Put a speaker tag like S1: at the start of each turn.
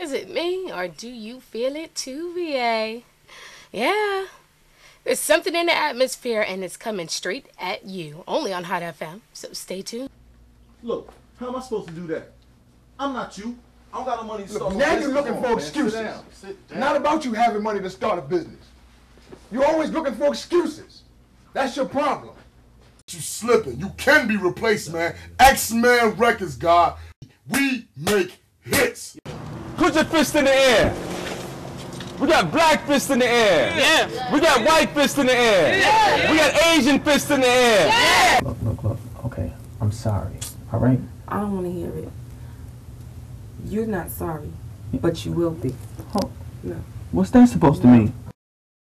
S1: Is it me or do you feel it too, VA? Yeah. There's something in the atmosphere and it's coming straight at you. Only on Hot FM. So stay tuned.
S2: Look, how am I supposed to do that? I'm not you. I don't got no money to
S3: Look,
S2: start.
S3: now you're looking
S2: Come
S3: for
S2: on, man.
S3: excuses.
S2: Sit down. Sit down.
S3: Not about you having money to start a business. You're always looking for excuses. That's your problem.
S4: You slipping. You can be replaced, man. X-Men Records, God. We make hits.
S5: Put your fist in the air. We got black fist in the air.
S6: Yeah.
S5: We got white fist in the air. Yeah. We got Asian fist in the air. Yeah.
S7: Look, look, look. Okay, I'm sorry. All right?
S8: I don't want to hear it. You're not sorry, but you will be.
S7: Oh,
S8: No.
S7: what's that supposed to mean?